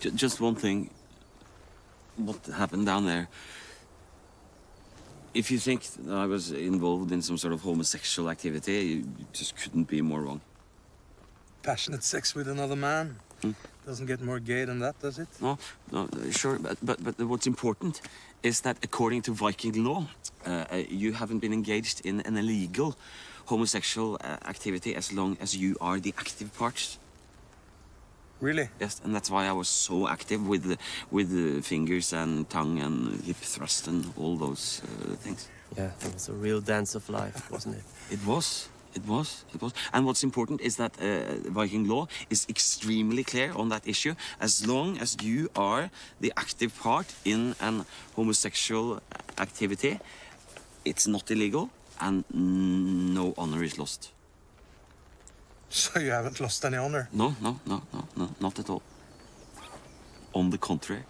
J just one thing. What happened down there? If you think that I was involved in some sort of homosexual activity, you just couldn't be more wrong. Passionate sex with another man. Hmm. Doesn't get more gay than that, does it? No, no, sure, but, but, but what's important is that according to Viking law, uh, uh, you haven't been engaged in an illegal homosexual uh, activity as long as you are the active part. Really? Yes, and that's why I was so active with the, with the fingers and tongue and hip thrust and all those uh, things. Yeah, it was a real dance of life, wasn't it? It was. It was. It was. And what's important is that uh, Viking law is extremely clear on that issue. As long as you are the active part in an homosexual activity, it's not illegal and no honor is lost. So you haven't lost any honor? No, no, no, no, no, not at all. On the contrary.